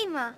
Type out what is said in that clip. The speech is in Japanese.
今。